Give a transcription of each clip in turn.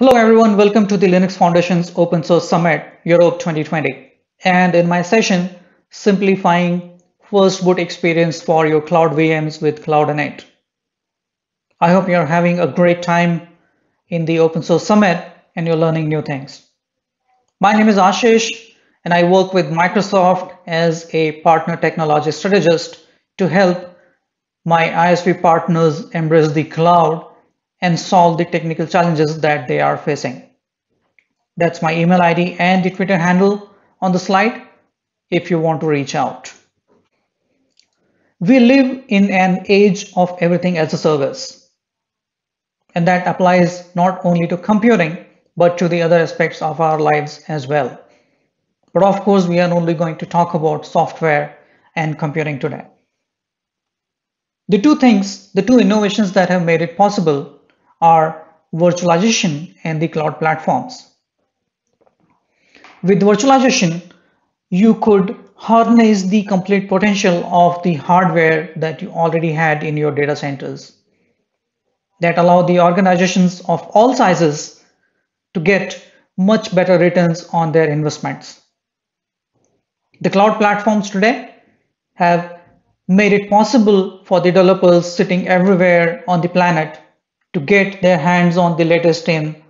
Hello everyone, welcome to the Linux Foundation's Open Source Summit Europe 2020. And in my session, simplifying first boot experience for your cloud VMs with Cloud Init. I hope you're having a great time in the Open Source Summit and you're learning new things. My name is Ashish and I work with Microsoft as a partner technology strategist to help my ISV partners embrace the cloud and solve the technical challenges that they are facing. That's my email ID and the Twitter handle on the slide if you want to reach out. We live in an age of everything as a service. And that applies not only to computing, but to the other aspects of our lives as well. But of course, we are only going to talk about software and computing today. The two things, the two innovations that have made it possible are virtualization and the cloud platforms. With virtualization, you could harness the complete potential of the hardware that you already had in your data centers that allow the organizations of all sizes to get much better returns on their investments. The cloud platforms today have made it possible for the developers sitting everywhere on the planet to get their hands on the latest in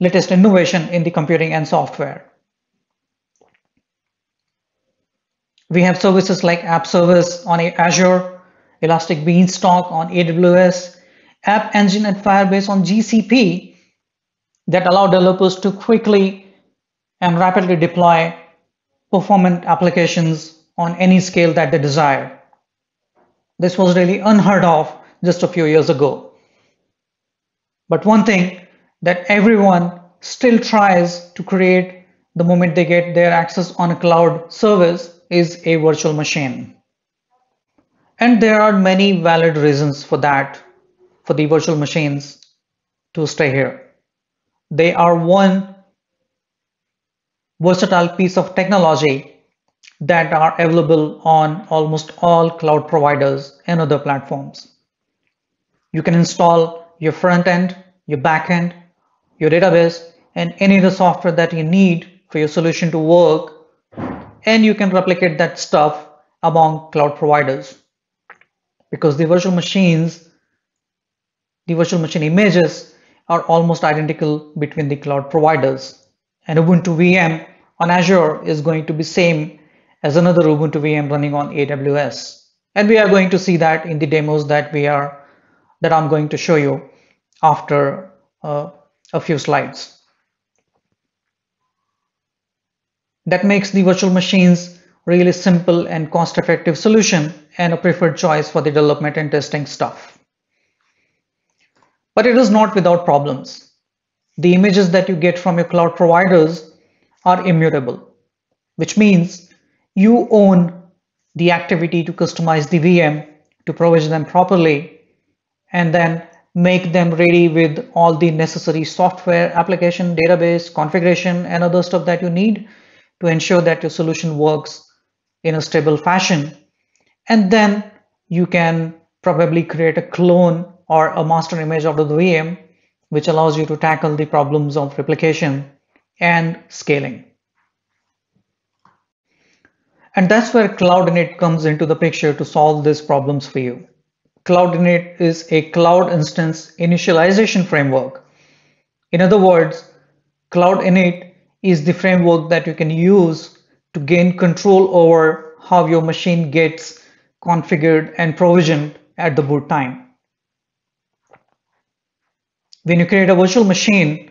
latest innovation in the computing and software. We have services like App Service on Azure, Elastic Beanstalk on AWS, App Engine and Firebase on GCP that allow developers to quickly and rapidly deploy performant applications on any scale that they desire. This was really unheard of just a few years ago. But one thing that everyone still tries to create the moment they get their access on a cloud service is a virtual machine. And there are many valid reasons for that, for the virtual machines to stay here. They are one versatile piece of technology that are available on almost all cloud providers and other platforms. You can install your front end, your back end, your database, and any other software that you need for your solution to work. And you can replicate that stuff among cloud providers. Because the virtual machines, the virtual machine images are almost identical between the cloud providers. And Ubuntu VM on Azure is going to be same as another Ubuntu VM running on AWS. And we are going to see that in the demos that we are that I'm going to show you after uh, a few slides. That makes the virtual machines really simple and cost-effective solution and a preferred choice for the development and testing stuff. But it is not without problems. The images that you get from your cloud providers are immutable, which means you own the activity to customize the VM to provision them properly and then make them ready with all the necessary software, application, database, configuration, and other stuff that you need to ensure that your solution works in a stable fashion. And then you can probably create a clone or a master image of the VM, which allows you to tackle the problems of replication and scaling. And that's where Cloud Init comes into the picture to solve these problems for you. Cloud Init is a cloud instance initialization framework. In other words, Cloud Init is the framework that you can use to gain control over how your machine gets configured and provisioned at the boot time. When you create a virtual machine,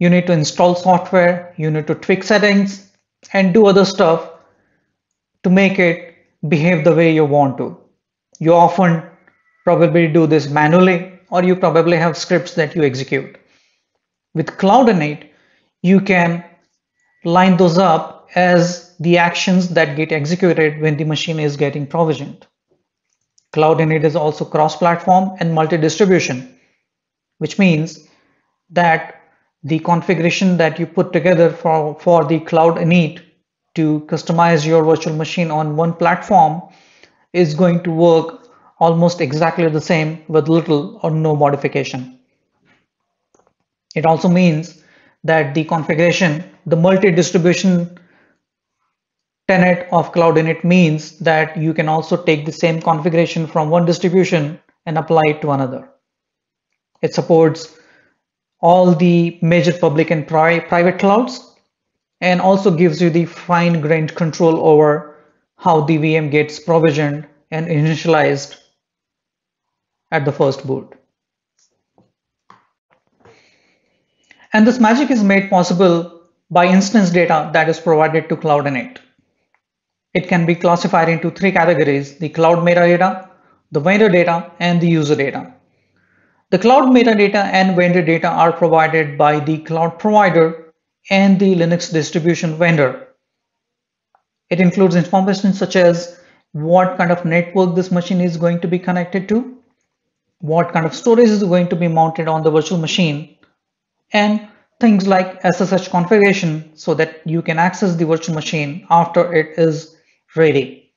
you need to install software, you need to tweak settings, and do other stuff to make it behave the way you want to. You often probably do this manually or you probably have scripts that you execute. With Cloud Init, you can line those up as the actions that get executed when the machine is getting provisioned. Cloud Init is also cross-platform and multi-distribution, which means that the configuration that you put together for, for the Cloud Init to customize your virtual machine on one platform is going to work almost exactly the same with little or no modification. It also means that the configuration, the multi-distribution tenet of Cloud Init means that you can also take the same configuration from one distribution and apply it to another. It supports all the major public and pri private clouds and also gives you the fine-grained control over how the VM gets provisioned and initialized at the first boot. And this magic is made possible by instance data that is provided to Cloud Init. It can be classified into three categories, the cloud metadata, the vendor data, and the user data. The cloud metadata and vendor data are provided by the cloud provider and the Linux distribution vendor. It includes information such as what kind of network this machine is going to be connected to, what kind of storage is going to be mounted on the virtual machine, and things like SSH configuration so that you can access the virtual machine after it is ready.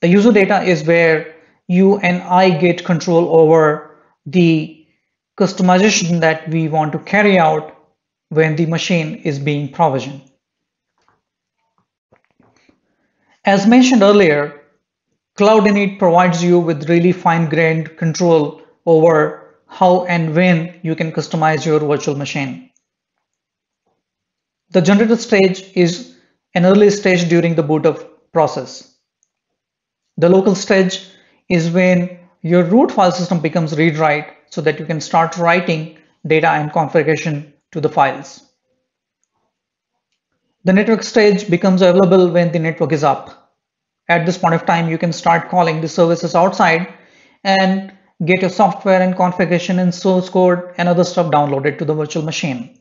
The user data is where you and I get control over the customization that we want to carry out when the machine is being provisioned. As mentioned earlier, Cloud Init provides you with really fine-grained control over how and when you can customize your virtual machine. The generator stage is an early stage during the boot up process. The local stage is when your root file system becomes read-write so that you can start writing data and configuration to the files. The network stage becomes available when the network is up. At this point of time, you can start calling the services outside and get your software and configuration and source code and other stuff downloaded to the virtual machine.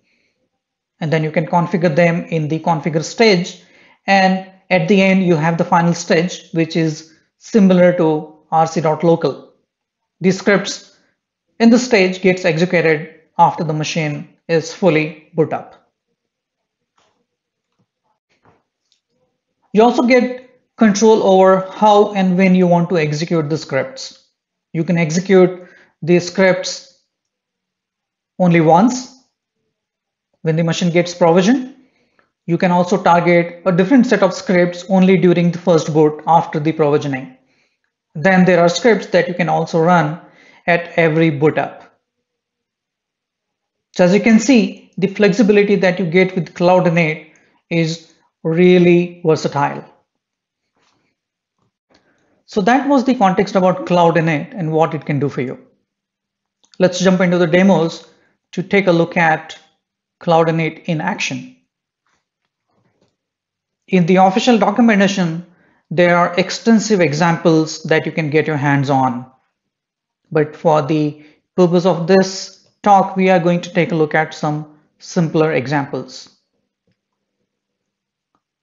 And then you can configure them in the configure stage. And at the end, you have the final stage, which is similar to rc.local. These scripts in the stage gets executed after the machine is fully boot up. You also get control over how and when you want to execute the scripts. You can execute the scripts only once when the machine gets provisioned. You can also target a different set of scripts only during the first boot after the provisioning. Then there are scripts that you can also run at every boot up. So as you can see, the flexibility that you get with Cloud Init is really versatile. So that was the context about Cloud Init and what it can do for you. Let's jump into the demos to take a look at Cloud Init in action. In the official documentation, there are extensive examples that you can get your hands on. But for the purpose of this talk, we are going to take a look at some simpler examples.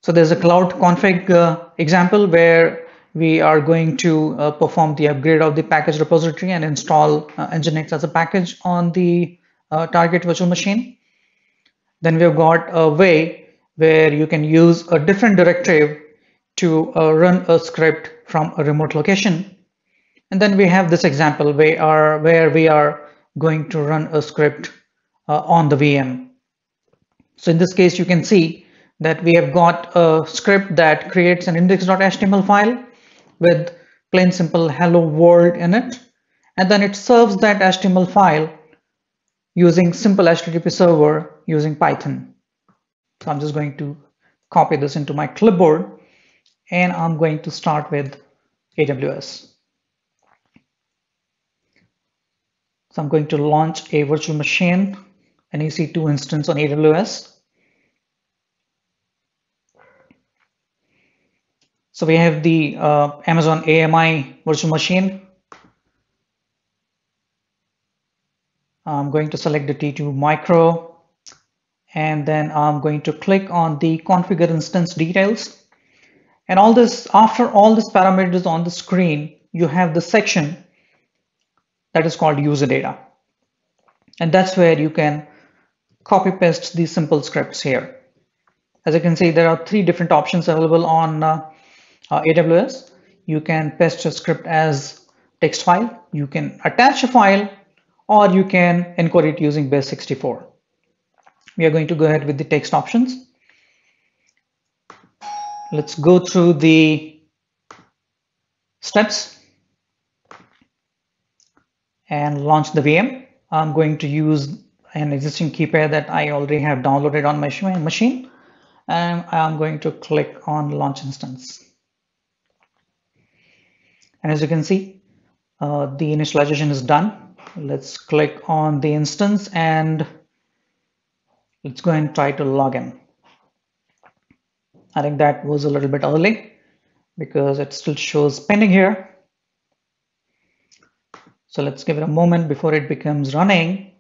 So there's a cloud config uh, example where we are going to uh, perform the upgrade of the package repository and install uh, Nginx as a package on the uh, target virtual machine. Then we've got a way where you can use a different directive to uh, run a script from a remote location. And then we have this example where, where we are going to run a script uh, on the VM. So in this case, you can see that we have got a script that creates an index.html file with plain simple hello world in it. And then it serves that HTML file using simple HTTP server using Python. So I'm just going to copy this into my clipboard and I'm going to start with AWS. So I'm going to launch a virtual machine, an EC2 instance on AWS. So we have the uh, Amazon AMI virtual machine. I'm going to select the T2 micro and then I'm going to click on the configure instance details. And all this, after all these parameters on the screen, you have the section that is called user data. And that's where you can copy paste these simple scripts here. As you can see, there are three different options available on uh, uh, AWS. You can paste a script as text file, you can attach a file, or you can encode it using base64. we are going to go ahead with the text options. Let's go through the steps and launch the VM. I'm going to use an existing key pair that I already have downloaded on my machine and I'm going to click on launch instance. And as you can see, uh, the initialization is done. Let's click on the instance and let's go and try to log in. I think that was a little bit early because it still shows pending here. So let's give it a moment before it becomes running.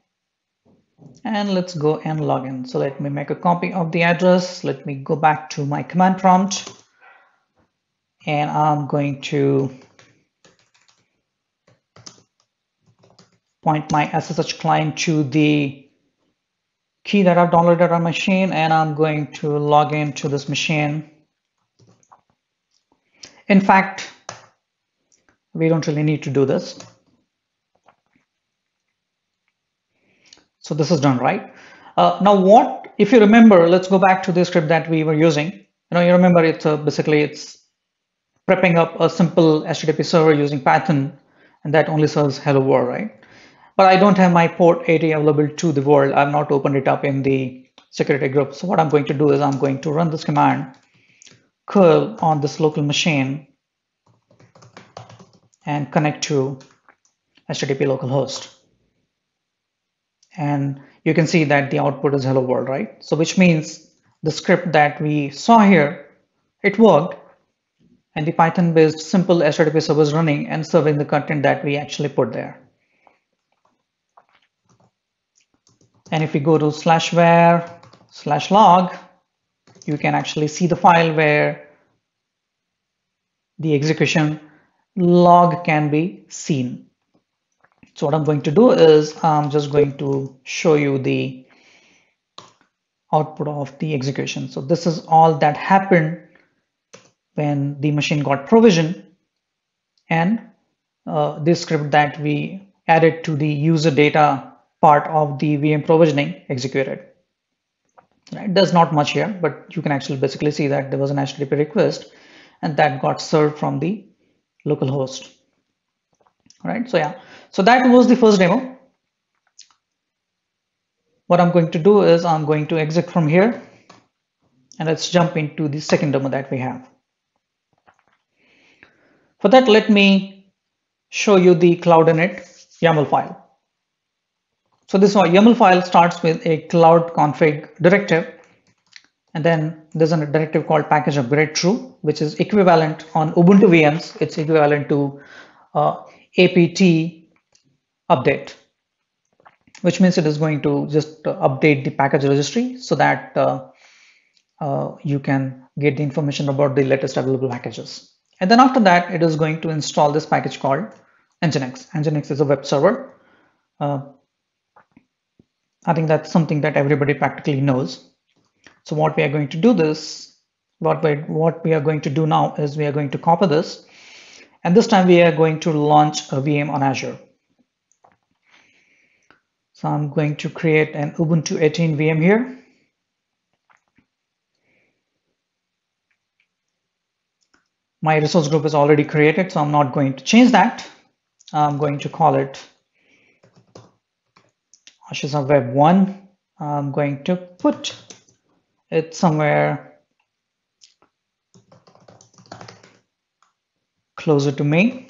And let's go and log in. So let me make a copy of the address. Let me go back to my command prompt. And I'm going to point my SSH client to the key that I've downloaded on machine and I'm going to log into this machine. In fact, we don't really need to do this. So this is done right. Uh, now what, if you remember, let's go back to the script that we were using. You know, you remember it's uh, basically it's prepping up a simple HTTP server using Python and that only serves hello world, right? But I don't have my port 80 available to the world. I've not opened it up in the security group. So what I'm going to do is I'm going to run this command curl on this local machine and connect to HTTP localhost and you can see that the output is hello world, right? So which means the script that we saw here, it worked and the Python based simple HTTP server is running and serving the content that we actually put there. And if we go to slash var slash log, you can actually see the file where the execution log can be seen. So what I'm going to do is I'm just going to show you the output of the execution. So this is all that happened when the machine got provision and uh, this script that we added to the user data part of the VM provisioning executed. Right? There's not much here, but you can actually basically see that there was an HTTP request and that got served from the local host. Right? So yeah, so that was the first demo. What I'm going to do is I'm going to exit from here and let's jump into the second demo that we have. For that, let me show you the Cloud Init YAML file. So this YAML file starts with a cloud config directive and then there's a directive called package upgrade true, which is equivalent on Ubuntu VMs. It's equivalent to uh, apt update, which means it is going to just uh, update the package registry so that uh, uh, you can get the information about the latest available packages. And then after that, it is going to install this package called Nginx. Nginx is a web server. Uh, I think that's something that everybody practically knows. So what we are going to do this, what we, what we are going to do now is we are going to copy this. And this time we are going to launch a VM on Azure. So I'm going to create an Ubuntu 18 VM here. My resource group is already created, so I'm not going to change that. I'm going to call it Ashiza Web 1. I'm going to put it somewhere closer to me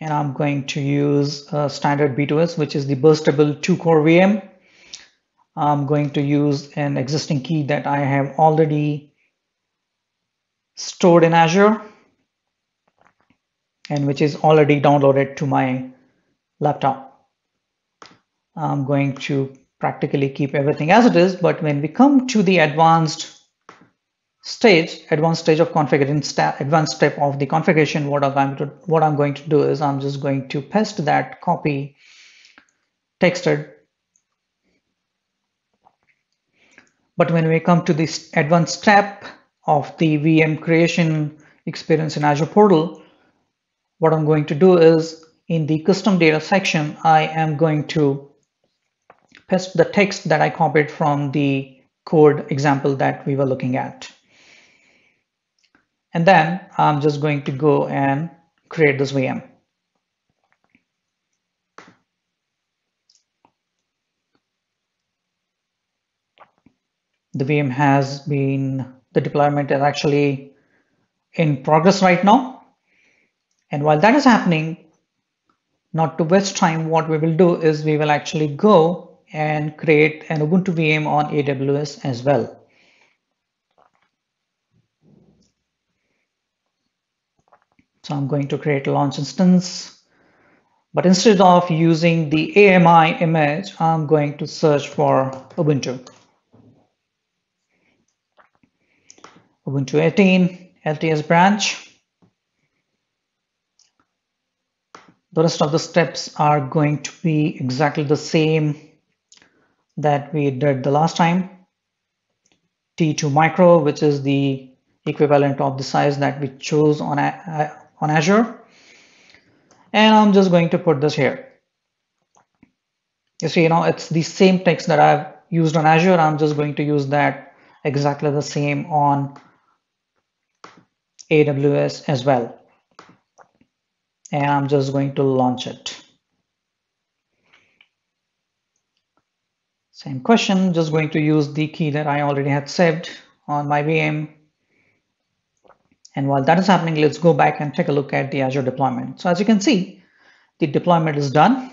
and I'm going to use a standard B2S, which is the burstable two core VM. I'm going to use an existing key that I have already stored in Azure and which is already downloaded to my laptop. I'm going to practically keep everything as it is, but when we come to the advanced stage, advanced stage of configuration, advanced step of the configuration, what I'm going to what I'm going to do is I'm just going to paste that copy texted. But when we come to this advanced step of the VM creation experience in Azure portal, what I'm going to do is in the custom data section, I am going to paste the text that I copied from the code example that we were looking at. And then I'm just going to go and create this VM. The VM has been, the deployment is actually in progress right now. And while that is happening, not to waste time, what we will do is we will actually go and create an Ubuntu VM on AWS as well. So I'm going to create a launch instance, but instead of using the AMI image, I'm going to search for Ubuntu. Ubuntu 18, LTS branch. The rest of the steps are going to be exactly the same that we did the last time. T2 micro, which is the equivalent of the size that we chose on, on Azure. And I'm just going to put this here. You see, you know, it's the same text that I've used on Azure. I'm just going to use that exactly the same on AWS as well and I'm just going to launch it. Same question, just going to use the key that I already had saved on my VM. And while that is happening, let's go back and take a look at the Azure deployment. So as you can see, the deployment is done.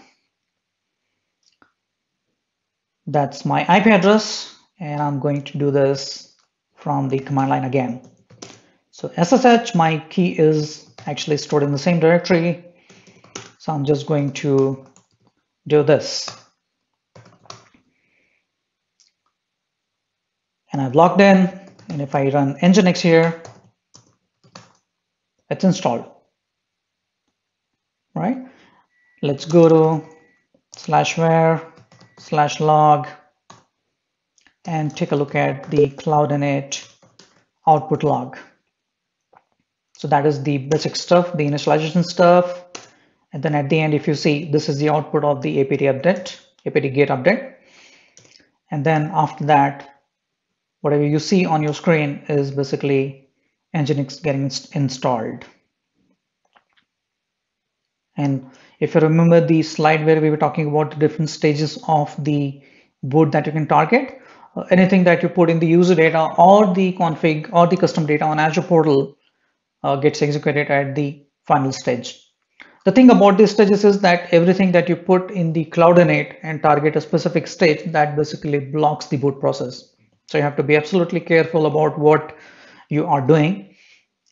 That's my IP address, and I'm going to do this from the command line again. So SSH, my key is actually stored in the same directory. So I'm just going to do this. And I've logged in. And if I run Nginx here, it's installed. Right? Let's go to slash var slash log and take a look at the cloud init output log. So that is the basic stuff, the initialization stuff. And then at the end, if you see, this is the output of the apt update, apt-get update. And then after that, whatever you see on your screen is basically Nginx getting installed. And if you remember the slide where we were talking about the different stages of the boot that you can target, uh, anything that you put in the user data or the config or the custom data on Azure portal uh, gets executed at the final stage. The thing about these stages is that everything that you put in the cloud init and target a specific stage that basically blocks the boot process. So you have to be absolutely careful about what you are doing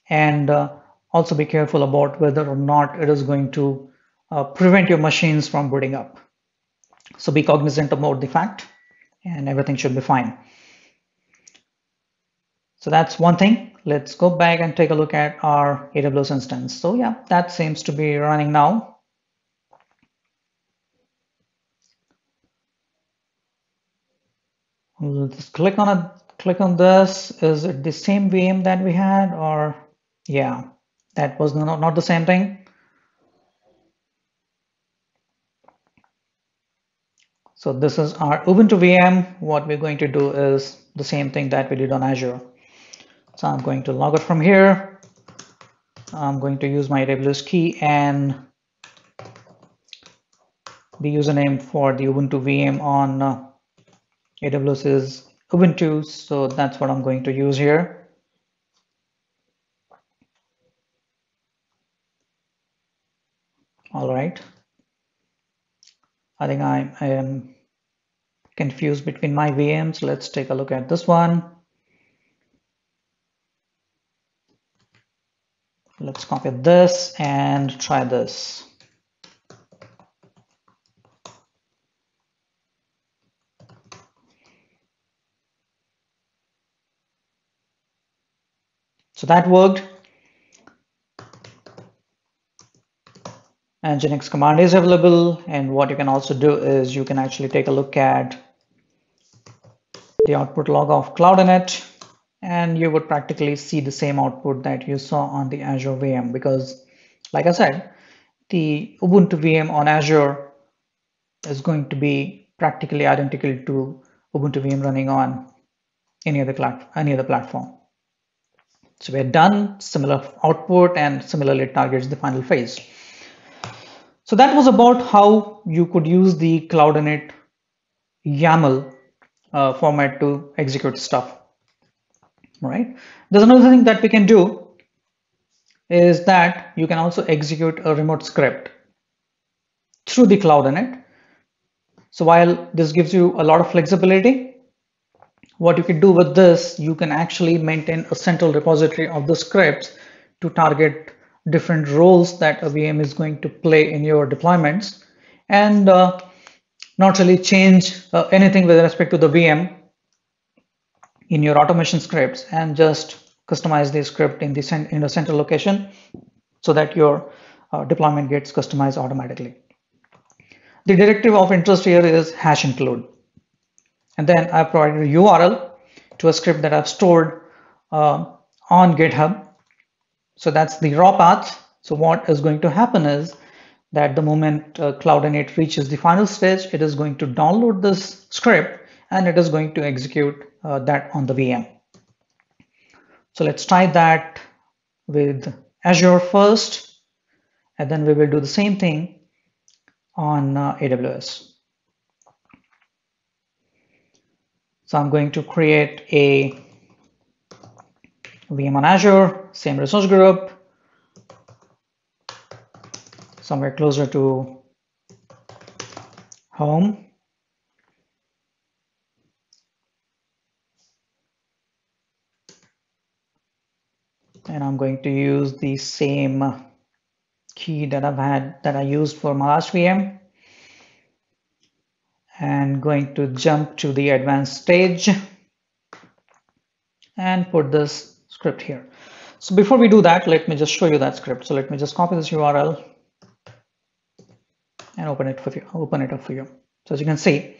and uh, also be careful about whether or not it is going to uh, prevent your machines from booting up. So be cognizant about the fact and everything should be fine. So that's one thing let's go back and take a look at our AWS instance. So yeah, that seems to be running now. We'll just click on it, click on this. Is it the same VM that we had or yeah, that was not, not the same thing. So this is our Ubuntu VM. What we're going to do is the same thing that we did on Azure. So I'm going to log out from here. I'm going to use my AWS key and the username for the Ubuntu VM on uh, AWS is Ubuntu. So that's what I'm going to use here. All right. I think I, I am confused between my VMs. Let's take a look at this one. Let's copy this and try this. So that worked. And Nginx command is available. And what you can also do is you can actually take a look at the output log of Cloud Init and you would practically see the same output that you saw on the Azure VM because like I said, the Ubuntu VM on Azure is going to be practically identical to Ubuntu VM running on any other, any other platform. So we're done, similar output and similarly targets the final phase. So that was about how you could use the Cloud Init YAML uh, format to execute stuff, right? There's another thing that we can do is that you can also execute a remote script through the Cloud Init. So while this gives you a lot of flexibility, what you can do with this, you can actually maintain a central repository of the scripts to target different roles that a VM is going to play in your deployments and uh, not really change uh, anything with respect to the VM in your automation scripts and just customize the script in the in a central location so that your uh, deployment gets customized automatically. The directive of interest here is hash include and then I've provided a URL to a script that I've stored uh, on GitHub. So that's the raw path. So what is going to happen is that the moment uh, Cloud Init reaches the final stage, it is going to download this script and it is going to execute uh, that on the VM. So let's try that with Azure first, and then we will do the same thing on uh, AWS. So I'm going to create a VM on Azure, same resource group, somewhere closer to home. And I'm going to use the same key that I've had that I used for my last VM and going to jump to the advanced stage and put this script here. So before we do that, let me just show you that script. So let me just copy this URL and open it for you, open it up for you. So as you can see,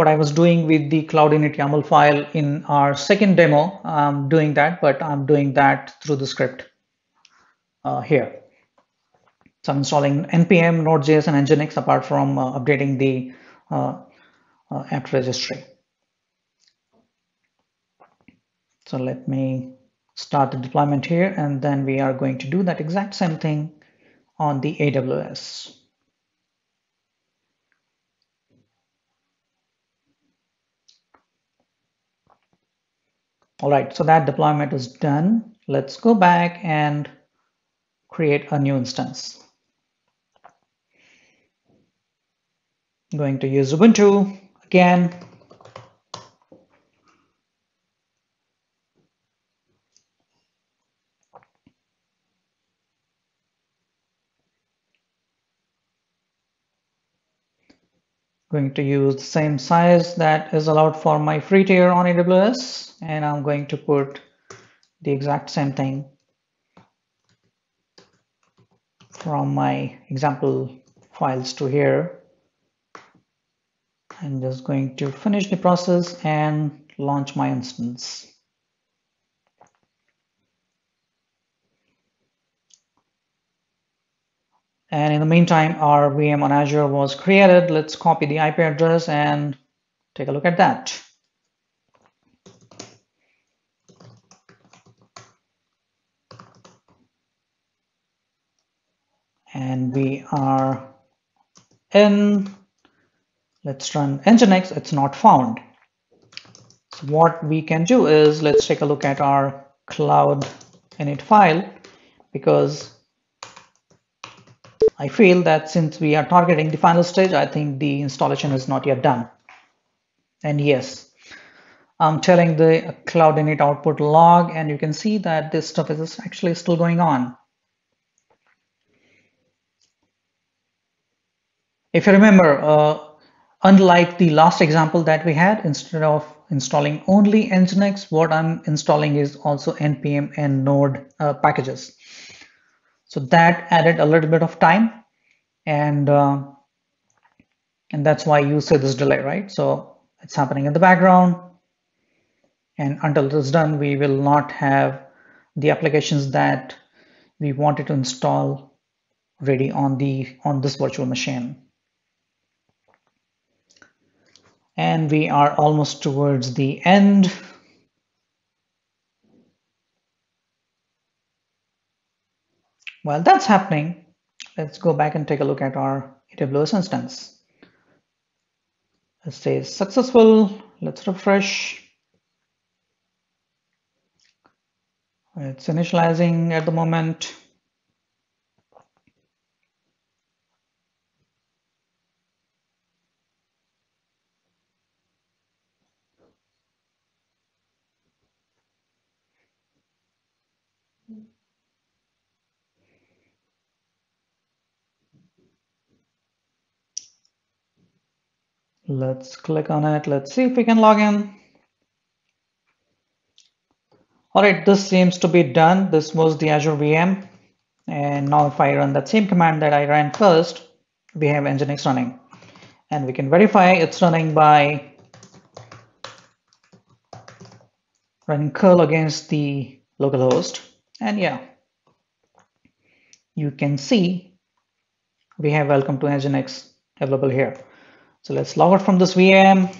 what I was doing with the Cloud Init YAML file in our second demo, I'm doing that, but I'm doing that through the script uh, here. So I'm installing npm, Node.js, and Nginx apart from uh, updating the uh, uh, apt registry. So let me start the deployment here and then we are going to do that exact same thing on the AWS. All right, so that deployment is done. Let's go back and create a new instance. I'm going to use Ubuntu again. Going to use the same size that is allowed for my free tier on AWS and I'm going to put the exact same thing from my example files to here I'm just going to finish the process and launch my instance. And in the meantime, our VM on Azure was created. Let's copy the IP address and take a look at that. And we are in Let's run Nginx, it's not found. So what we can do is let's take a look at our cloud init file because I feel that since we are targeting the final stage, I think the installation is not yet done. And yes, I'm tailing the cloud init output log and you can see that this stuff is actually still going on. If you remember, uh, Unlike the last example that we had, instead of installing only Nginx, what I'm installing is also npm and node uh, packages. So that added a little bit of time and uh, and that's why you see this delay, right? So it's happening in the background and until it is done, we will not have the applications that we wanted to install ready on the on this virtual machine. And we are almost towards the end. While that's happening, let's go back and take a look at our AWS instance. It says successful. Let's refresh. It's initializing at the moment. Let's click on it. Let's see if we can log in. All right, this seems to be done. This was the Azure VM. And now if I run that same command that I ran first, we have Nginx running. And we can verify it's running by running curl against the localhost. And yeah, you can see we have welcome to Nginx available here. So let's log out from this VM.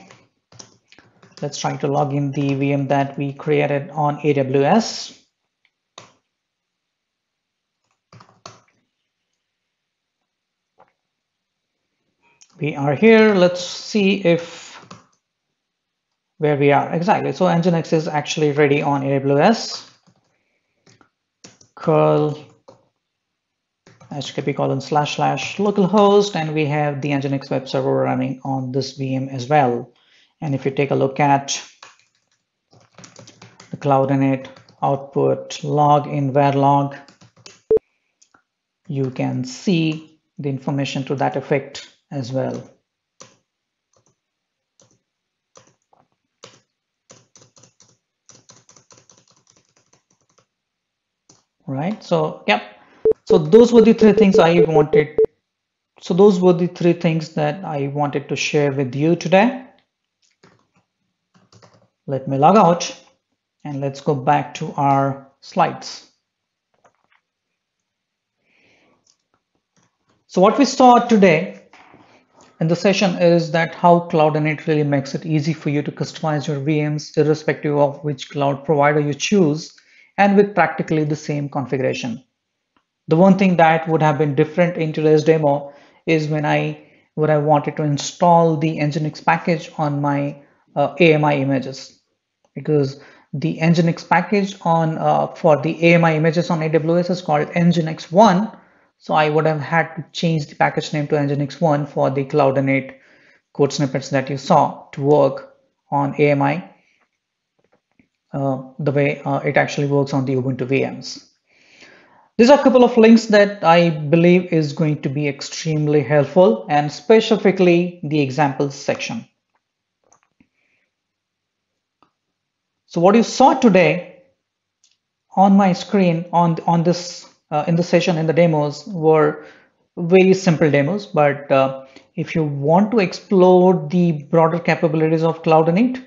Let's try to log in the VM that we created on AWS. We are here. Let's see if where we are exactly. So Nginx is actually ready on AWS. curl http colon slash slash localhost and we have the nginx web server running on this vm as well. And if you take a look at the cloud init output log in var log you can see the information to that effect as well. Right so yep so those were the three things I wanted. So those were the three things that I wanted to share with you today. Let me log out and let's go back to our slides. So what we saw today in the session is that how Cloud Init really makes it easy for you to customize your VMs irrespective of which cloud provider you choose and with practically the same configuration. The one thing that would have been different in today's demo is when I when I wanted to install the Nginx package on my uh, AMI images because the Nginx package on uh, for the AMI images on AWS is called Nginx One. So I would have had to change the package name to Nginx One for the Cloud Init code snippets that you saw to work on AMI uh, the way uh, it actually works on the Ubuntu VMs. These are a couple of links that I believe is going to be extremely helpful and specifically the examples section. So what you saw today on my screen on, on this uh, in the session in the demos were very simple demos, but uh, if you want to explore the broader capabilities of Cloud Init,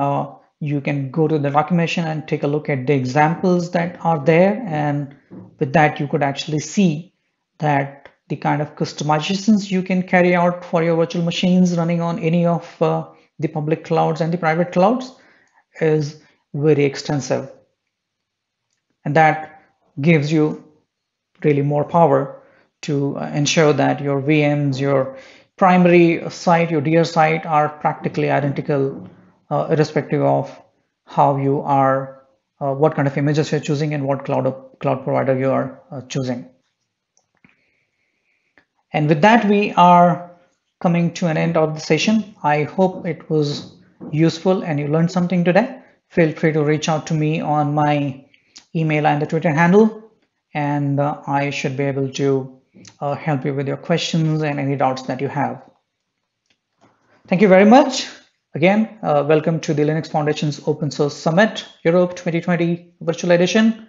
uh, you can go to the documentation and take a look at the examples that are there. And with that you could actually see that the kind of customizations you can carry out for your virtual machines running on any of uh, the public clouds and the private clouds is very extensive. And that gives you really more power to uh, ensure that your VMs, your primary site, your DR site are practically identical uh, irrespective of how you are, uh, what kind of images you're choosing and what cloud, cloud provider you are uh, choosing. And with that, we are coming to an end of the session. I hope it was useful and you learned something today. Feel free to reach out to me on my email and the Twitter handle, and uh, I should be able to uh, help you with your questions and any doubts that you have. Thank you very much. Again, uh, welcome to the Linux Foundation's Open Source Summit Europe 2020 Virtual Edition.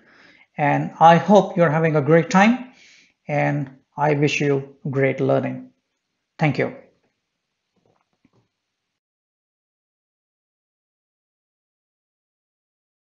And I hope you're having a great time and I wish you great learning. Thank you.